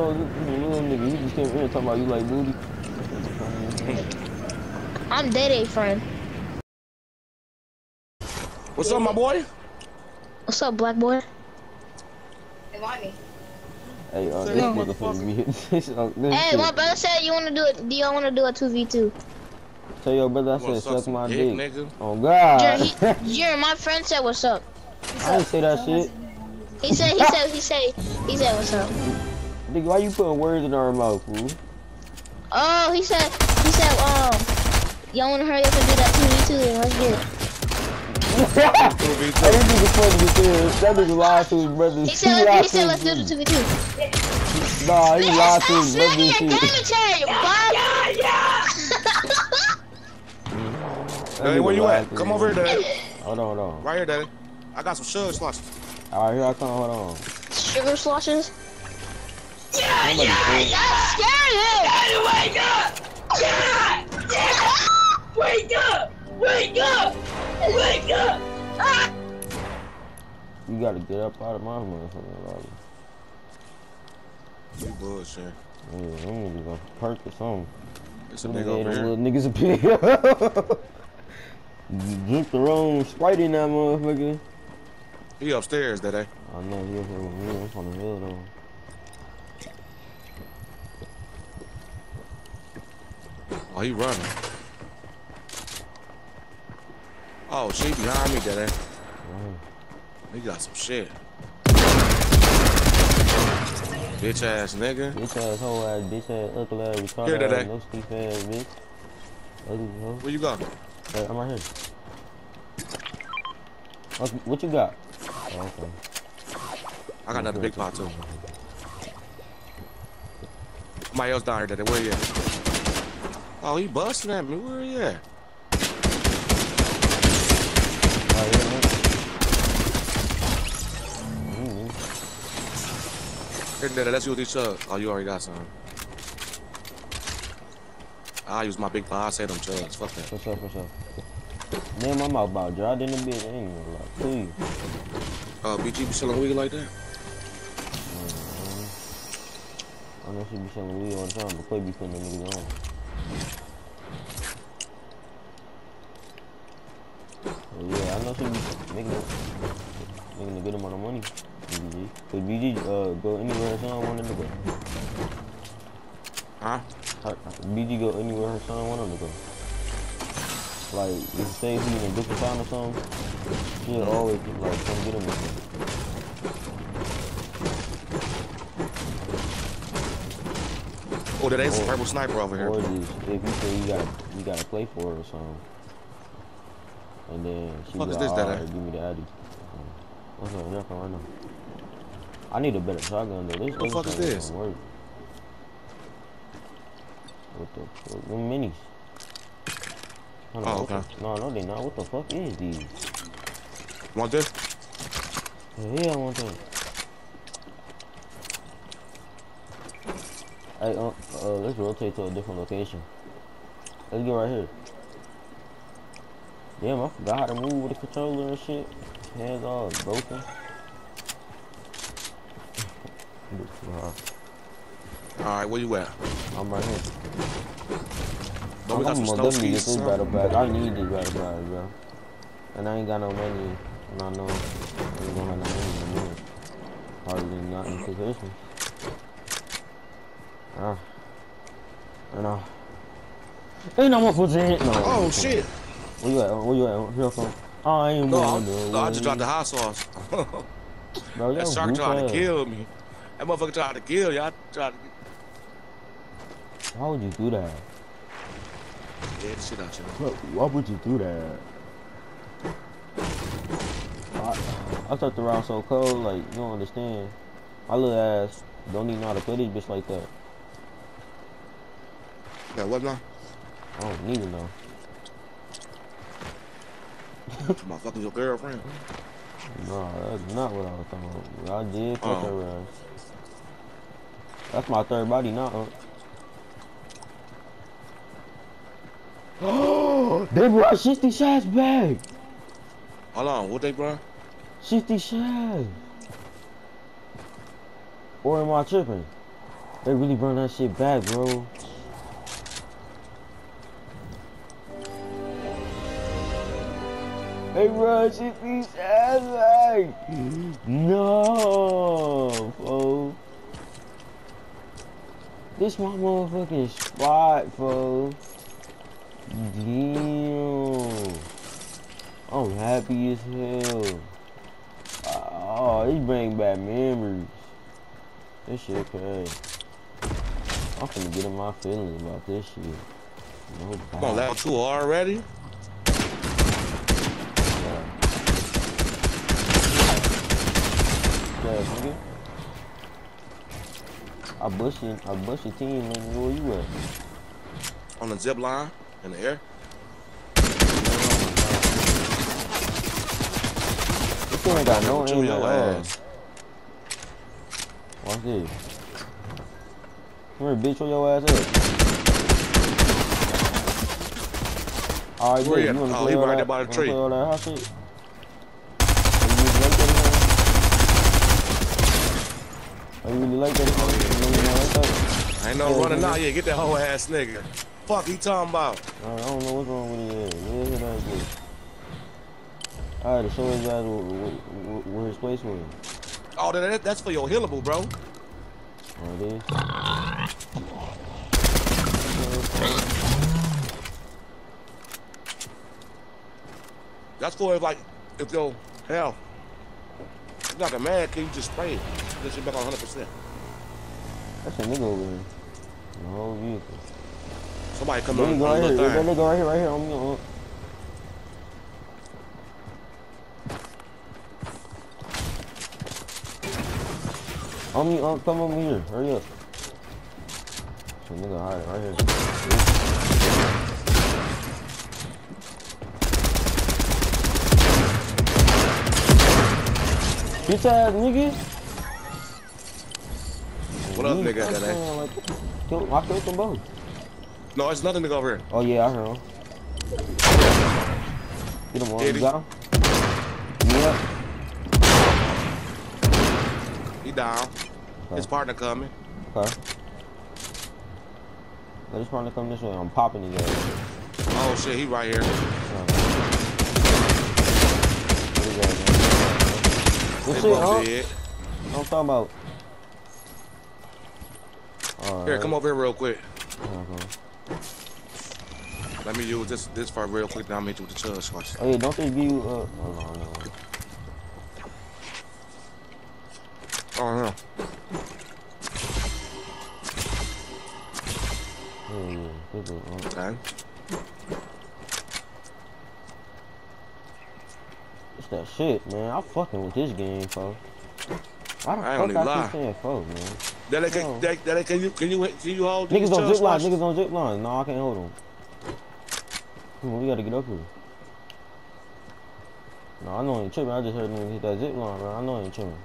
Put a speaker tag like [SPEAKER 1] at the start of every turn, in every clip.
[SPEAKER 1] know this little nigga. He just came in here talking about you like booty.
[SPEAKER 2] I'm Day Day friend.
[SPEAKER 3] What's up, my boy?
[SPEAKER 2] What's up, black boy?
[SPEAKER 1] Hey, uh, this
[SPEAKER 3] no,
[SPEAKER 1] nigga finna be hitting this. Uh, this
[SPEAKER 2] Hey,
[SPEAKER 1] shit.
[SPEAKER 2] my brother said you wanna do it. Do y'all wanna do a two v two?
[SPEAKER 1] Tell your brother I
[SPEAKER 3] You
[SPEAKER 1] said suck
[SPEAKER 3] some
[SPEAKER 1] my
[SPEAKER 3] dick,
[SPEAKER 1] dick.
[SPEAKER 3] nigga?
[SPEAKER 1] Oh God.
[SPEAKER 2] Jaren, he, Jaren, my friend said what's up.
[SPEAKER 1] I didn't say that shit.
[SPEAKER 2] He said, he said, he said, he said what's up.
[SPEAKER 1] Nigga, why you putting words in our mouth, fool?
[SPEAKER 2] Oh, he said, he said, um, y'all wanna hurry up and do that two v two? Then let's get it.
[SPEAKER 1] Hey, this nigga funny as hell. That nigga lied to his brother.
[SPEAKER 2] He said,
[SPEAKER 1] lied
[SPEAKER 2] he said,
[SPEAKER 1] his
[SPEAKER 2] let's do the two v two.
[SPEAKER 1] brother. Nah, he lied to his brother. and
[SPEAKER 2] Your
[SPEAKER 1] shit.
[SPEAKER 2] gaming chair, Bob.
[SPEAKER 1] That
[SPEAKER 3] Hey, where you at? Come over here,
[SPEAKER 1] brother.
[SPEAKER 3] daddy.
[SPEAKER 1] Hold on, hold on.
[SPEAKER 3] Right here, daddy. I got some sugar slots.
[SPEAKER 1] Alright, here I come. Hold on.
[SPEAKER 2] Sugar sloshes.
[SPEAKER 1] Somebody say-
[SPEAKER 2] That's scary.
[SPEAKER 4] Wake up! Yeah! yeah! Wake up! Wake up! Wake up! Ah!
[SPEAKER 1] You gotta get up out of my motherfucking lobby.
[SPEAKER 3] You bullshit.
[SPEAKER 1] Yeah, them niggas gonna perk or something.
[SPEAKER 3] It's a nigga over here.
[SPEAKER 1] little niggas a pill. Drink the wrong Sprite in that motherfucker.
[SPEAKER 3] He upstairs, daddy.
[SPEAKER 1] I know you here with me. I'm on the hill though.
[SPEAKER 3] Oh, he running. Oh, she behind me, daddy. He got some shit. Bitch ass nigga.
[SPEAKER 1] Bitch ass hoe ass, bitch ass, ugly ass, retarded
[SPEAKER 3] Here,
[SPEAKER 1] ass,
[SPEAKER 3] Dede.
[SPEAKER 1] no stiff ass bitch. Ugly hoe.
[SPEAKER 3] Where you going?
[SPEAKER 1] Hey, I'm right here. What, what you got? Oh, okay.
[SPEAKER 3] I got another big pot too. Somebody else down here, daddy. Where you at? Oh, he busting at me. Where he at?
[SPEAKER 1] Oh, yeah, man.
[SPEAKER 3] Here, daddy. Let's use each other. Oh, you already got some. I'll use my big pot. I'll say them chugs. Fuck that.
[SPEAKER 1] For sure, for sure. Man, my mouth about dry in the bitch. I ain't even gonna lie to you.
[SPEAKER 3] Uh, BG be selling weed like that?
[SPEAKER 1] Mm-hmm. I know she be selling weed all the time, but Quay be putting the niggas on. Yeah, I know she be making a, making a good amount of money. BG. Cause BG uh, go anywhere her son wanted to go.
[SPEAKER 3] Huh?
[SPEAKER 1] BG go anywhere her son wanted to go. Like, if say he in a different town or something, she'll always like come get him with him.
[SPEAKER 3] Oh, that ain't
[SPEAKER 1] Or-
[SPEAKER 3] purple sniper over here.
[SPEAKER 1] Or if you say you got you gotta play for it or something. And then she
[SPEAKER 3] Fuck is
[SPEAKER 1] like,
[SPEAKER 3] this, that
[SPEAKER 1] "Alright, give me the addy. Oh, what's up, nothing right now. I need a better shotgun though. This
[SPEAKER 3] What the fuck is this?
[SPEAKER 1] Work. What the fuck? Them minis. Hold
[SPEAKER 3] Oh,
[SPEAKER 1] what the-
[SPEAKER 3] okay.
[SPEAKER 1] No, no, they not. What the fuck is these?
[SPEAKER 3] Want this?
[SPEAKER 1] Yeah, I want that. Hey, uh, uh, let's rotate to a different location. Let's get right here. Damn, I forgot how to move with the controller and shit. Hands all broken.
[SPEAKER 3] Alright, where you at?
[SPEAKER 1] I'm right here.
[SPEAKER 3] Don't
[SPEAKER 1] I'm gonna definitely get this battle pass. I need this battle pass, bro. And I ain't got no money. And I know I ain't gonna have no money a minute. Hardly not in position. Ah. And uh. Ain't no more position. No.
[SPEAKER 3] Oh, shit.
[SPEAKER 1] Where you at? Where you at? Here from? Oh, I ain't
[SPEAKER 3] No,
[SPEAKER 1] going
[SPEAKER 3] I, no, I just dropped the hot sauce.
[SPEAKER 1] Bro,
[SPEAKER 3] that
[SPEAKER 1] yo,
[SPEAKER 3] shark
[SPEAKER 1] goof
[SPEAKER 3] tried to kill me. That motherfucker tried to kill you. I tried to
[SPEAKER 1] Why would you do that?
[SPEAKER 3] get the shit out you.
[SPEAKER 1] Why, why would you do that? I, I thought the round so cold, like, you don't understand. My little ass don't even know how to play this bitch like that.
[SPEAKER 3] Yeah, what now?
[SPEAKER 1] I don't need to know.
[SPEAKER 3] Motherfucker, your girlfriend.
[SPEAKER 1] No, that's not what I was talking about. I did fuck
[SPEAKER 3] Oh.
[SPEAKER 1] her ass. That's my third body now. Oh, they brought 60 shots back.
[SPEAKER 3] Hold on, what they brought?
[SPEAKER 1] 60 shots. Or am I tripping? They really brought that shit back, bro. Hey, Rush, it be sad like. No, fo. This my motherfucking spot, fo. Damn. I'm happy as hell. Oh, he bring back memories. This shit crazy. I'm finna get in my feelings about this shit. No
[SPEAKER 3] Come on, level two already?
[SPEAKER 1] Yeah, nigga. I bust you, I bust your team, nigga. Where you at?
[SPEAKER 3] On the zip line in the air.
[SPEAKER 1] This thing ain't got no aim
[SPEAKER 3] your ass.
[SPEAKER 1] Watch this. Come here, bitch. Where your ass at? Alright,
[SPEAKER 3] Where
[SPEAKER 1] bitch.
[SPEAKER 3] he
[SPEAKER 1] You wanna
[SPEAKER 3] Oh,
[SPEAKER 1] play
[SPEAKER 3] he
[SPEAKER 1] that?
[SPEAKER 3] there by the tree.
[SPEAKER 1] Play all that hot shit? You really like that? Are you really like that? You really like that?
[SPEAKER 3] Ain't no
[SPEAKER 1] Yeah,
[SPEAKER 3] running out here. Get that whole ass nigga. Fuck he talking about?
[SPEAKER 1] I don't know what's wrong with his. Where's ass? I had to show his ass where, his place was.
[SPEAKER 3] Oh, that, that's for your healable, bro.
[SPEAKER 1] Oh, it is?
[SPEAKER 3] That's for if like if yo hell. You got the mad can you just spray it? Get you back on 100 percent
[SPEAKER 1] That's a nigga over here. The whole vehicle.
[SPEAKER 3] Somebody come
[SPEAKER 1] There
[SPEAKER 3] on
[SPEAKER 1] you
[SPEAKER 3] on
[SPEAKER 1] right here. That nigga right here, right here on me. On. On me, on, come me here. Hurry up. So nigga hide right here. Bitch ass nigga.
[SPEAKER 3] What up, nigga, that
[SPEAKER 1] like, kill- I killed them both.
[SPEAKER 3] No, it's nothing to go over here.
[SPEAKER 1] Oh yeah, I heard him. Get him on.
[SPEAKER 3] Did
[SPEAKER 1] You
[SPEAKER 3] he?
[SPEAKER 1] got him? Yeah.
[SPEAKER 3] He down. His partner coming.
[SPEAKER 1] Okay. Let us partner come this way. I'm popping his ass.
[SPEAKER 3] Oh shit, he right here.
[SPEAKER 1] What is that, man? Good
[SPEAKER 3] They
[SPEAKER 1] shit,
[SPEAKER 3] both
[SPEAKER 1] huh? I'm talking about. Alright.
[SPEAKER 3] Here, come over here real quick.
[SPEAKER 1] Okay.
[SPEAKER 3] Let me use this this for real quick. Then I'll meet you with the shots.
[SPEAKER 1] Oh yeah, don't they you, uh, oh no, no.
[SPEAKER 3] Oh no.
[SPEAKER 1] Yeah, yeah. Good, good, uh,
[SPEAKER 3] Okay.
[SPEAKER 1] It's that shit, man. I'm fucking with this game, folks. Why the
[SPEAKER 3] I
[SPEAKER 1] fuck
[SPEAKER 3] gonna
[SPEAKER 1] I
[SPEAKER 3] lie.
[SPEAKER 1] saying folks, man?
[SPEAKER 3] That they
[SPEAKER 1] No.
[SPEAKER 3] can, that, that can you can you can you hold
[SPEAKER 1] Niggas on zip line,
[SPEAKER 3] shots?
[SPEAKER 1] niggas on zip line. No, I can't hold them. Come on, we gotta get up here. No, I know ain't tripping. I just heard him hit that zip line, bro. I know I ain't tripping.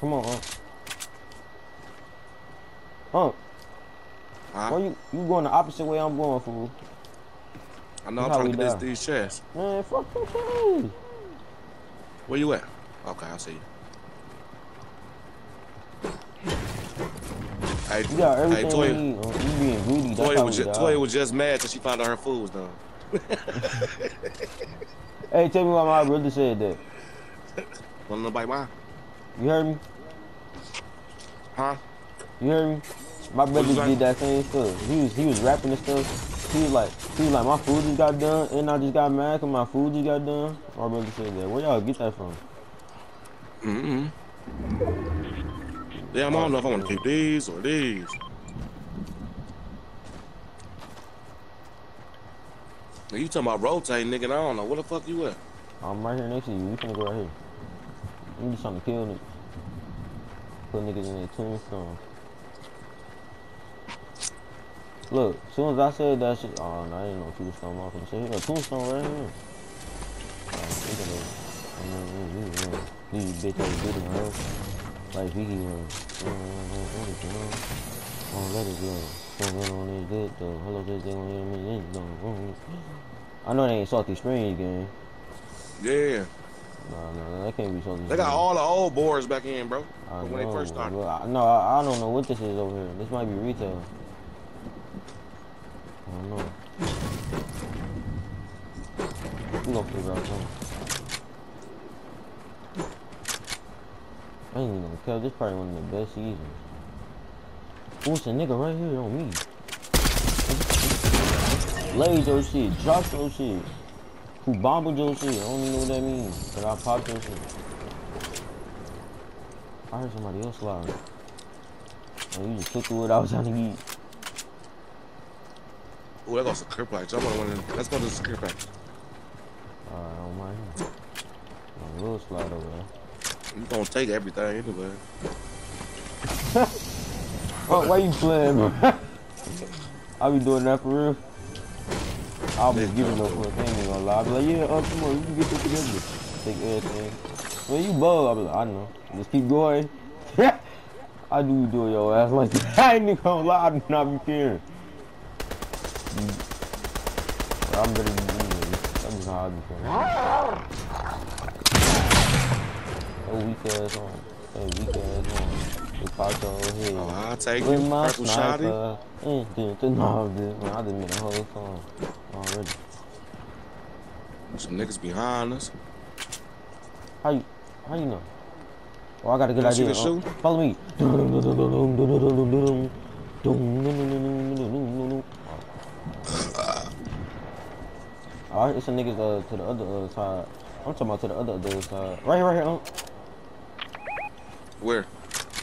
[SPEAKER 1] Come on, Unc. Unc,
[SPEAKER 3] Huh?
[SPEAKER 1] why you you going the opposite way I'm going, fool?
[SPEAKER 3] I know I'm trying to get this, these chests.
[SPEAKER 1] Man, fuck your face.
[SPEAKER 3] Where you at? Okay, I see you. Hey,
[SPEAKER 1] You got
[SPEAKER 3] hey,
[SPEAKER 1] everything
[SPEAKER 3] Toya,
[SPEAKER 1] we need. Unc. You being greedy. That's
[SPEAKER 3] Toya was. Toya was just mad because she found out her food was done.
[SPEAKER 1] Hey, tell me why my brother said that.
[SPEAKER 3] Want to bite mine?
[SPEAKER 1] You heard me?
[SPEAKER 3] Huh?
[SPEAKER 1] You heard me? My brother
[SPEAKER 3] you
[SPEAKER 1] did that same stuff. He was he was rapping and stuff. He was like he was like my food just got done and I just got mad cause my food just got done. My brother said that. Where y'all get that from?
[SPEAKER 3] Mm-hmm. Yeah, I don't know if I want to keep these or these. Now, You talking about rotating, nigga? I don't know. Where the fuck you at?
[SPEAKER 1] I'm right here next to you. We finna go right here. I'm just trying to kill niggas. Put niggas in their tombstone. Look, as soon as I said that shit, oh no, I didn't know tombstone. I'm finna say, here, tombstone right here. These bitch ass bitch huh? Like Vicky go. Oh, let it go. Don't run on this good though. Hello, just they gonna hear me. I know they ain't salty springs game.
[SPEAKER 3] Yeah.
[SPEAKER 1] No, no, that can't be salty.
[SPEAKER 3] They got all the old boards back in, bro.
[SPEAKER 1] I
[SPEAKER 3] when they first started.
[SPEAKER 1] but I, no, I, I don't know what this is over here. This might be retail. Don't know. We gonna figure out. I ain't even gonna kill. This probably one of the best seasons. Oh, it's a nigga right here on me. Blaze your shit. Drop your shit. Who bombed your shit? I don't even know what that means. But I popped your shit. I heard somebody else loud. Oh, you just took what I was trying to get.
[SPEAKER 3] Ooh, that goes secure pack. Jump on one. Let's go to the secure pack.
[SPEAKER 1] Alright, I don't mind him. I will slide over there.
[SPEAKER 3] You gonna take everything anyway.
[SPEAKER 1] Oh, why you playing, bro? I be doing that for real. I'll be giving up for a thing, ain't gonna lie. I'll be like, yeah, uh, come on, you can get this together. Take everything. When you bug, I be like, I know. Just keep going. I do doing your ass like that. I ain't even gonna lie, I do not be caring. Mm. I'm better than you. That's just how I be feeling. Oh, weak ass on. Hey, weak ass on. We popped your head.
[SPEAKER 3] Oh, I'll take
[SPEAKER 1] With
[SPEAKER 3] you.
[SPEAKER 1] my
[SPEAKER 3] Purple
[SPEAKER 1] sniper. Mm, dude, dude, no, dude, man, I just made a whole already.
[SPEAKER 3] Some niggas behind us.
[SPEAKER 1] How you, how you know? Oh, I got a good
[SPEAKER 3] You see
[SPEAKER 1] idea. uh, follow me. Alright, it's a niggas uh, to the other uh, side. I'm talking about to the other other side. Right here, right here. Um,
[SPEAKER 3] Where?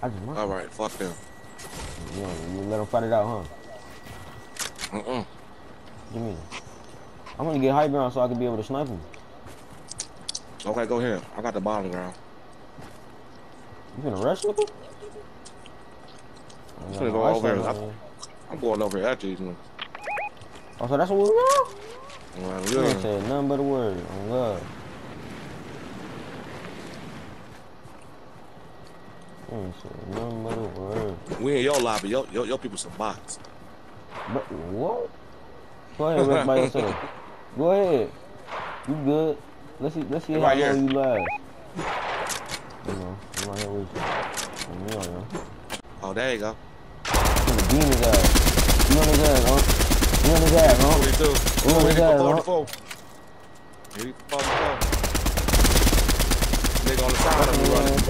[SPEAKER 1] I just marked.
[SPEAKER 3] All right, fuck them.
[SPEAKER 1] You, know, you let them fight it out, huh?
[SPEAKER 3] Uh-uh.
[SPEAKER 1] Give me. I'm gonna get high ground so I can be able to snipe him.
[SPEAKER 3] Okay, go here. I got the bottom ground.
[SPEAKER 1] You gonna rush with him?
[SPEAKER 3] I'm finna go over here. I'm going over here after these ones.
[SPEAKER 1] Oh, so that's what we were?
[SPEAKER 3] Well,
[SPEAKER 1] You ain't said nothing but a word on God. You ain't said nothing but a word.
[SPEAKER 3] We in your lobby. Your, your, your people some bots.
[SPEAKER 1] But what? Go ahead, rest by yourself. Go ahead. You good? Let's see. Let's see how
[SPEAKER 3] Right
[SPEAKER 1] long you last. You know, I'm right here with you. And you know,
[SPEAKER 3] Oh, there you go.
[SPEAKER 1] you beam his ass. You on his ass, huh? You on his ass, huh?
[SPEAKER 3] 42.
[SPEAKER 1] Oh,
[SPEAKER 3] Ready
[SPEAKER 1] yeah,
[SPEAKER 3] for
[SPEAKER 1] huh?
[SPEAKER 3] 44. Ready for 44. Nigga on the side of me running.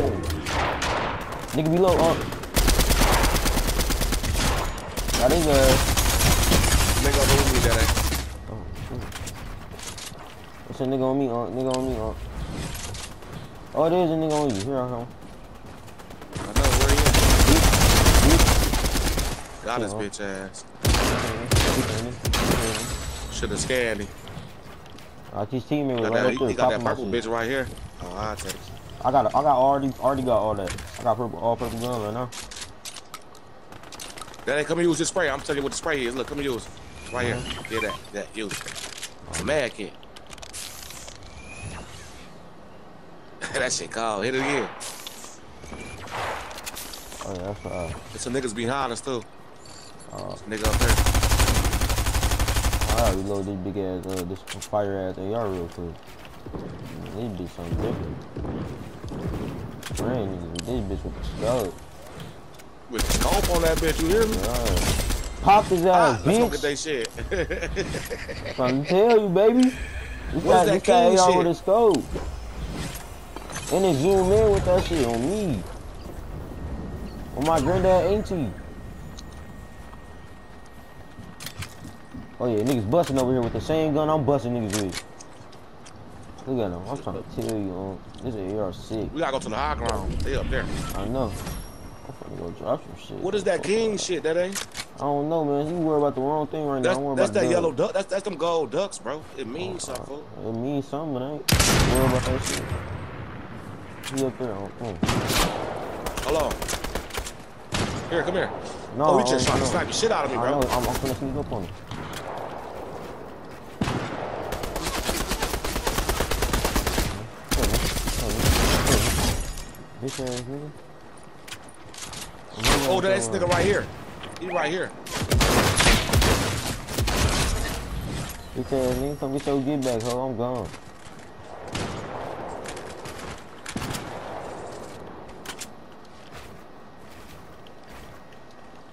[SPEAKER 1] Nigga below, uh. Got his ass.
[SPEAKER 3] Nigga on me that ass.
[SPEAKER 1] Oh, shoot. It's a nigga on me, uh. Nigga on me, uh. Oh, is a nigga on you. Here I come.
[SPEAKER 3] I know where he is. Got his bitch ass.
[SPEAKER 1] I
[SPEAKER 3] Should have scanned him.
[SPEAKER 1] his teammate was
[SPEAKER 3] Got
[SPEAKER 1] right
[SPEAKER 3] that,
[SPEAKER 1] up there.
[SPEAKER 3] he got that purple bitch right here. Oh, I'll take it.
[SPEAKER 1] I got, I got already, already got all that. I got purple, all purple gun right now.
[SPEAKER 3] Daddy, come use this spray. I'm telling you what the spray is. Look, come use it. It's right here. Get that. That. Use it. Mad kid. that shit cold. Hit it again.
[SPEAKER 1] Oh yeah, that's uh,
[SPEAKER 3] There's some niggas behind us too.
[SPEAKER 1] uh,
[SPEAKER 3] Nigga up there.
[SPEAKER 1] I reload this big ass, uh, this fire ass AR real quick. This bitch something different. With this bitch with the scope.
[SPEAKER 3] With the scope on that bitch, you hear me?
[SPEAKER 1] Yeah. Pop his
[SPEAKER 3] Ah,
[SPEAKER 1] ass,
[SPEAKER 3] let's go get
[SPEAKER 1] bitch.
[SPEAKER 3] they shit.
[SPEAKER 1] Trying to tell you, baby. Guy,
[SPEAKER 3] that
[SPEAKER 1] this guy AR
[SPEAKER 3] shit?
[SPEAKER 1] with a scope. And then zoom in with that shit on me. On my granddad auntie. Oh yeah, niggas busting over here with the same gun I'm busting niggas with. Look at them. I'm trying to tell you, um, this is AR sick.
[SPEAKER 3] we gotta go to the high ground. They up there.
[SPEAKER 1] I know. I'm finna go drop some shit.
[SPEAKER 3] What is that king shit? That ain't.
[SPEAKER 1] I don't know, man. You worry about the wrong thing right now.
[SPEAKER 3] That's,
[SPEAKER 1] I'm
[SPEAKER 3] that's
[SPEAKER 1] about
[SPEAKER 3] that
[SPEAKER 1] the
[SPEAKER 3] yellow duck. That's that's them gold ducks, bro. It means something. fool.
[SPEAKER 1] It means something, but I ain't worried about that shit. He up there. Oh, oh.
[SPEAKER 3] Hold on. Here, come here.
[SPEAKER 1] No,
[SPEAKER 3] oh, we just trying to
[SPEAKER 1] I
[SPEAKER 3] snipe the shit out of me,
[SPEAKER 1] I
[SPEAKER 3] bro.
[SPEAKER 1] know. I'm, I'm finna sneak up on him. Bitch ass nigga.
[SPEAKER 3] Oh, that's nigga right here. He right here.
[SPEAKER 1] Bitch ass nigga, come get your get back, ho. I'm gone.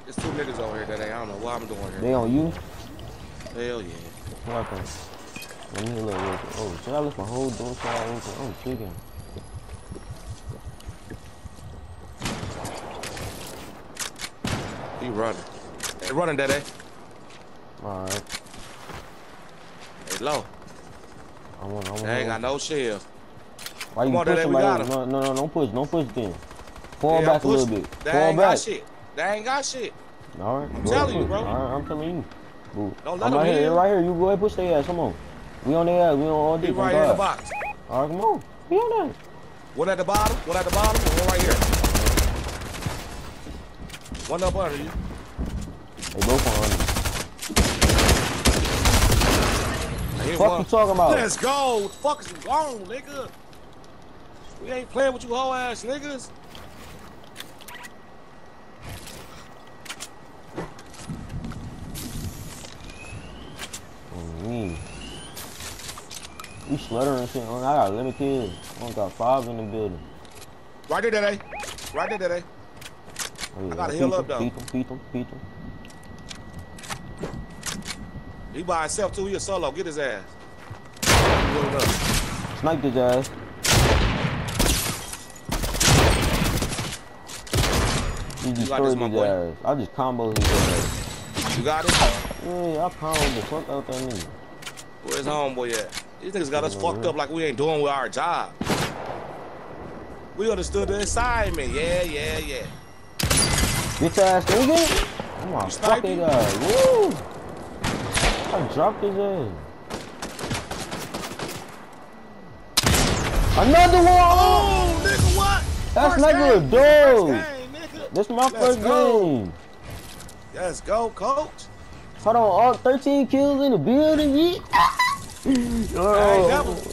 [SPEAKER 3] There's two niggas over here that ain't. I don't know what I'm doing here.
[SPEAKER 1] They on you?
[SPEAKER 3] Hell yeah.
[SPEAKER 1] What happened? Let me look real quick. Oh, should I lift my whole door side open? Oh, chicken.
[SPEAKER 3] Running. They running, Daddy.
[SPEAKER 1] Alright.
[SPEAKER 3] They low.
[SPEAKER 1] I want, I want.
[SPEAKER 3] They ain't got no shell.
[SPEAKER 1] Why you
[SPEAKER 3] on,
[SPEAKER 1] pushing my
[SPEAKER 3] got
[SPEAKER 1] no, no, no, don't push. Don't push then. Fall
[SPEAKER 3] Yeah,
[SPEAKER 1] back a little
[SPEAKER 3] push-
[SPEAKER 1] bit.
[SPEAKER 3] They
[SPEAKER 1] Fall
[SPEAKER 3] ain't
[SPEAKER 1] back.
[SPEAKER 3] got shit. They ain't got shit.
[SPEAKER 1] Alright.
[SPEAKER 3] I'm telling you, bro.
[SPEAKER 1] Alright, I'm telling you. Boo.
[SPEAKER 3] Don't let
[SPEAKER 1] I'm right here,
[SPEAKER 3] you.
[SPEAKER 1] right here. You go ahead, push their ass. Come on. We on their ass. We on all
[SPEAKER 3] He
[SPEAKER 1] deep.
[SPEAKER 3] right here in the box.
[SPEAKER 1] Alright, come on. We on that.
[SPEAKER 3] One at the bottom, one at the bottom, and one right here. One up under you.
[SPEAKER 1] They both on under.
[SPEAKER 3] I hit
[SPEAKER 1] Fuck
[SPEAKER 3] one.
[SPEAKER 1] you talking about?
[SPEAKER 3] Let's go. What the fuck is wrong, nigga? We ain't playing with you whole ass niggas.
[SPEAKER 1] Mm, Me. You sluttering shit. I got 11 kills. I only got five in the building.
[SPEAKER 3] Right there, Daddy. Right there, Daddy. I gotta heal up, though.
[SPEAKER 1] Peep him, peep him, peep him.
[SPEAKER 3] He by himself too. He a solo. Get his ass. Healing up.
[SPEAKER 1] Snipe his ass. You
[SPEAKER 3] like this,
[SPEAKER 1] destroyed
[SPEAKER 3] my
[SPEAKER 1] his
[SPEAKER 3] boy?
[SPEAKER 1] ass. I just comboed his ass.
[SPEAKER 3] You got it?
[SPEAKER 1] Yeah, I comboed the fuck out that nigga.
[SPEAKER 3] Where's homeboy at? These niggas got us fucked up like we ain't doing with our job. We understood the assignment. Yeah, yeah, yeah.
[SPEAKER 1] Bitch ass nigga.
[SPEAKER 3] You sniped
[SPEAKER 1] fucking
[SPEAKER 3] him?
[SPEAKER 1] god. Woo! I dropped his ass. Another one!
[SPEAKER 3] Oh, nigga, what?
[SPEAKER 1] That's
[SPEAKER 3] First
[SPEAKER 1] nigga a
[SPEAKER 3] game.
[SPEAKER 1] dog.
[SPEAKER 3] Game, nigga.
[SPEAKER 1] This my
[SPEAKER 3] Let's
[SPEAKER 1] first
[SPEAKER 3] go.
[SPEAKER 1] game.
[SPEAKER 3] Let's go, coach.
[SPEAKER 1] Hold on, all 13 kills in the building, yeah. Oh,